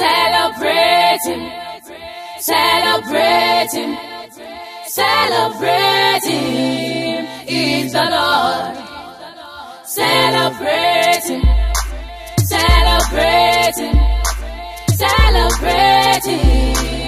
Celebrating, celebrating, celebrating is the Lord. Celebrating, celebrating, celebrating.